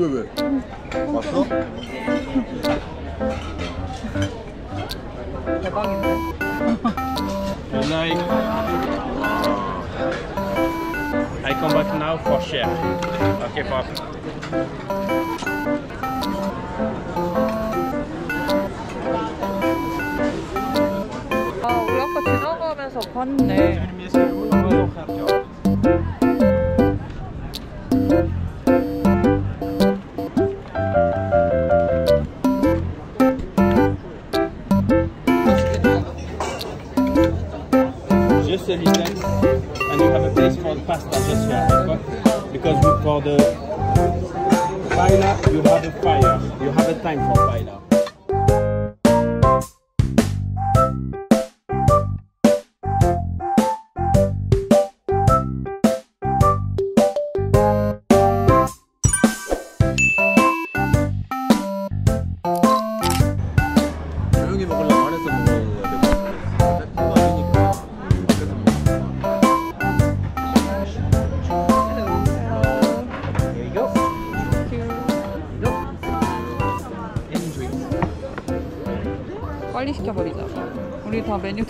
왜, 왜? 왔어? 대박인데? Like? I come back now for share. Okay, Pop. 아 우리 아까 지나가면서 봤네 pasta just here. okay? Because for the paella, you have a fire. You have a time for paella.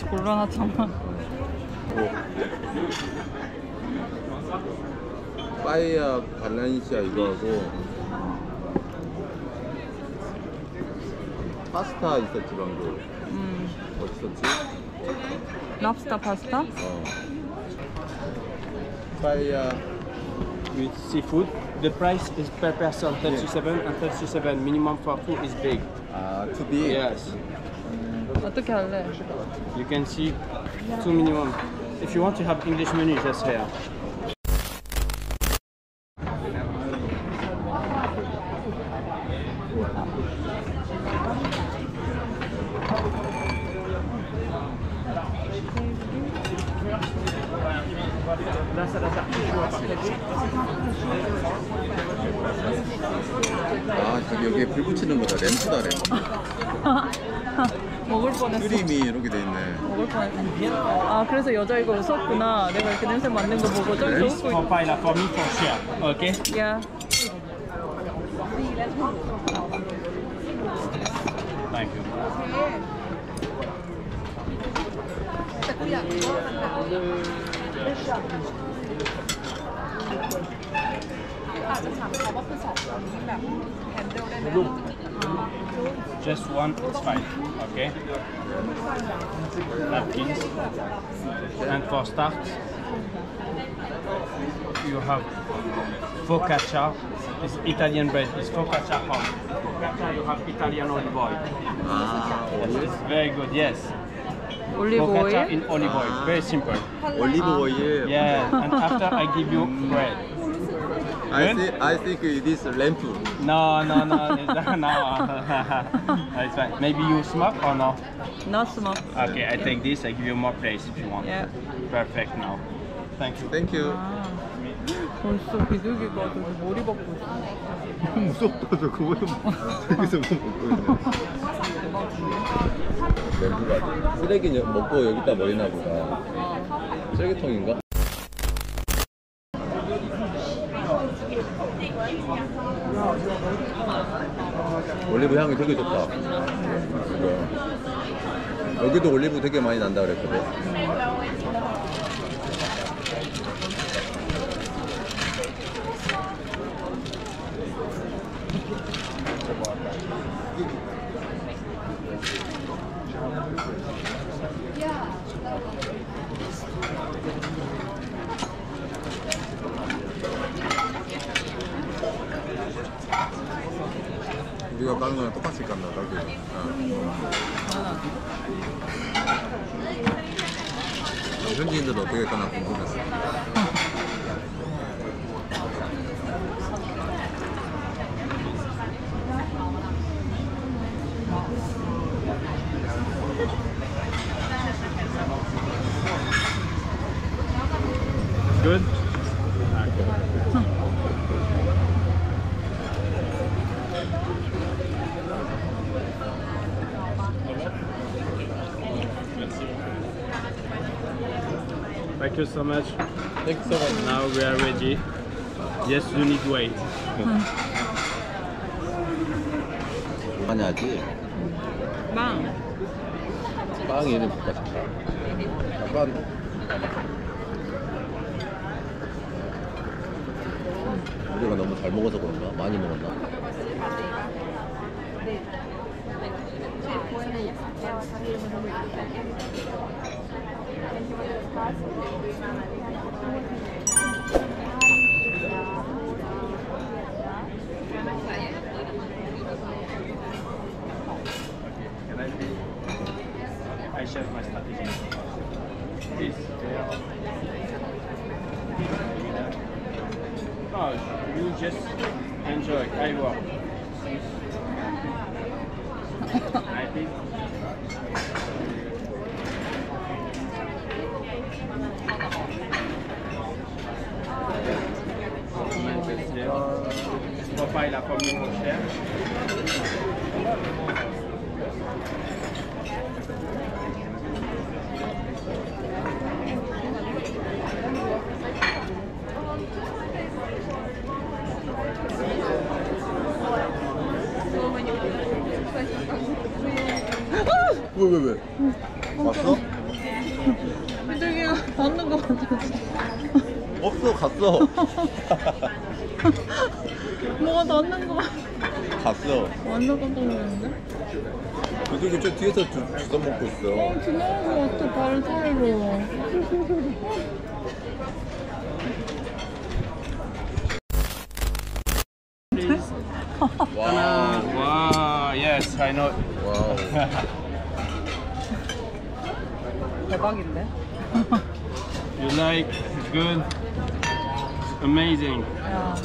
곤란하잖아 빠이야 발렌시아 이거하고 파스타 있었지 방금 음 어디 있었지? 랍스타 파스타? 어 빠이야 With seafood, the price is per person 37 and 37 minimum for two is big. 아 투비 Yes. 어떻게 할래? You can see two minimum. If you want to have English menu, just here. 아 저기 여기에 불 붙이는 거다 램프다 램프 먹을 뻔했어 크림이 이렇게 돼 있네 먹을 뻔했어 아 그래서 여자애가 웃었구나 내가 이렇게 냄새 맡는 거 보고 좀 웃고 paella, for me, for share. Okay? 있... 야 Thank you. just one it's fine okay? Napkins and for starts, you have focaccia. It's Italian bread. It's focaccia focaccia you have Italian olive oil. Ah, yes, very good yes. Olive focaccia oil? in olive oil. Ah. very simple. Ah. Olive oil. Yeah and after I give you bread. I think I think it is 램프 No, no, no, it's not, no. it's fine. Maybe you smoke or no? not smoke Okay, I take this. I give you more place if you want. Yeah. Perfect now. Thank you. 땡큐 아 벌써 비둘기가 저기 머리 박고 있어 무섭다 저 그거 저기서 뭐 먹고 있네 램프가 쓰레기 여- 먹고 여기다 버리나 보다 쓰레기통인가? 올리브 향이 되게 좋다. 이거. 여기도 올리브 되게 많이 난다 그랬거든 く良いなと思います。Thank you so much. Thank you so much Now we are ready. Yes, you need wait. 하냐지. 빵. 빵 이름 볼까 싶다. 약간 우리가 너무 잘 먹어서 그런가? 많이 먹었나? I share my strategy. This. Uh, no, oh, you just enjoy. I work. Profile la pomme de cher. 왜, 왜, 왜? 왔어? 비둘기가 받는 거 같아. 없어, 갔어. 뭐가 닿는 거. 갔어. 완전 깜짝 놀랐는데? 그들이 저 뒤에서 주, 주워 먹고 있어. 어, 지나간 거 같아, 발 사이로. 와. Wow, yes, I know. wow. 대박인데? You like good, amazing. 야,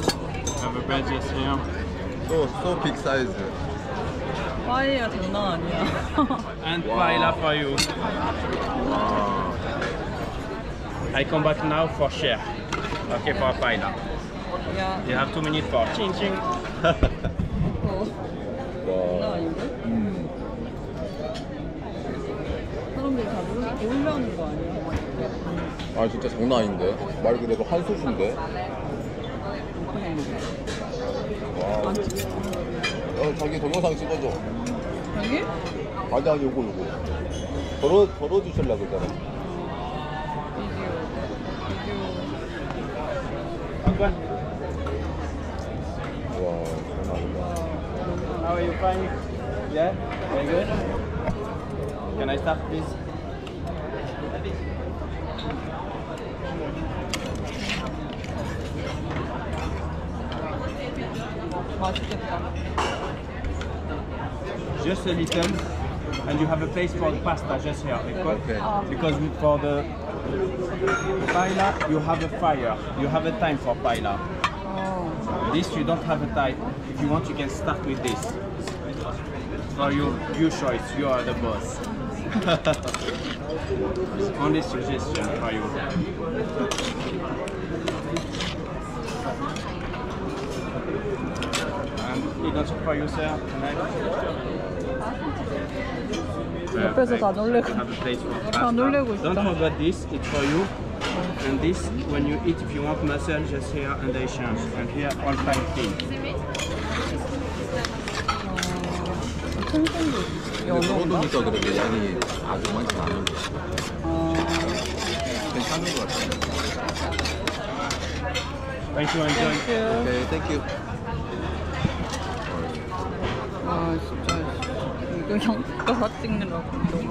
Have a badge just here. So, so big size. 파이가 장난 아니야. And Wow. paella for you. 와. I come back now for share. Okay, for paella. 야, You have two minutes for ching ching. 어, 장난 와. 아닌데? 음. 사람들이 다 놀- 놀라는 거 아니야? 아, 진짜 장난 아닌데? 말 그대로 한솥인데? 와. 어, 자기 동영상 찍어줘. 여기? 아니, 아니, 요거, 요거. 덜어, 덜어주실라 그러잖아. 와, 장난 아니다. How are you fine? Yeah? Very good. Can I start, please? Just a little, and you have a place for the pasta just here. Okay. Because for the paella, you have a fire. You have a time for paella. Oh. This you don't have a time. If you want, you can start with this. For you, your choice. You are the boss. Only suggestion for you. And 이거 for you, sir. 옆에서 다 놀래고. Have a place for 다 pasta. 놀래고 있어. Don't forget this. It's for you. And this, when you eat, if you want massage, just here and they change. And here, all time clean. 생선도 근데 연어 인가? 덜어두니까 그렇게 양이 아주 많지 않은데. 어, 괜찮은 것 같아. Thank you, enjoy. thank you. 오케이, thank you. 아, 진짜. 이거 영상 찍느라고 너무.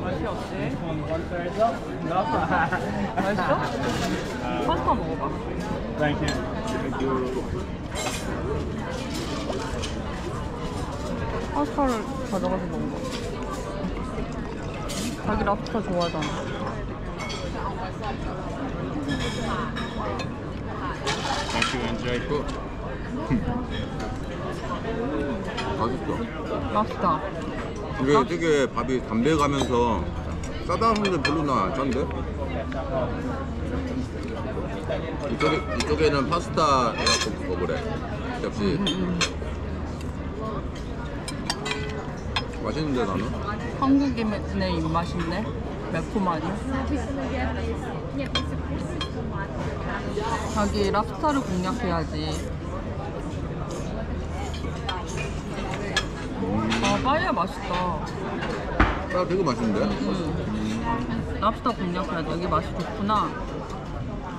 맛이 어때? 맛있어? 파스타 먹어봐. Thank you. 파스타를 가져가서 먹어. 자기 랍스터 좋아하잖아. Thank you, enjoy. 맛있어. 랍스터. 이게 되게 밥이 담백하면서 싸다는데 별로는 안 짠데? 이쪽에, 이쪽에는 파스타 해갖고 먹으래. 역시. 맛있는데 나는? 한국인의 입맛인데? 매콤하니? 자기 랍스타를 공략해야지. 빠에야 맛있다. 야, 되게 맛있는데? 음. 랍스터 공략해야 돼. 여기 맛이 좋구나.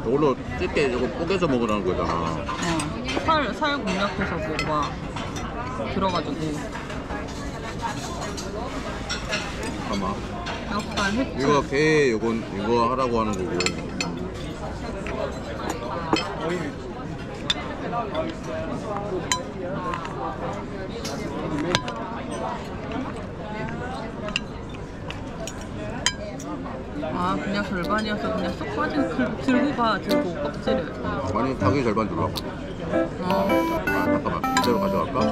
저걸로 찌개 저거 뽀개서 먹으라는 거잖아. 어. 살, 살 공략해서 먹어봐. 들어가지고. 잠깐만. 약간 횟집. 이거 게 요건 이거 하라고 하는 거고. 아, 그냥 절반이어서 그냥 쏙 빠진, 들, 들고 가, 들고, 껍질을. 아니 닭이 절반 들어가. 어. 아 잠깐만 이대로 가져갈까? 음.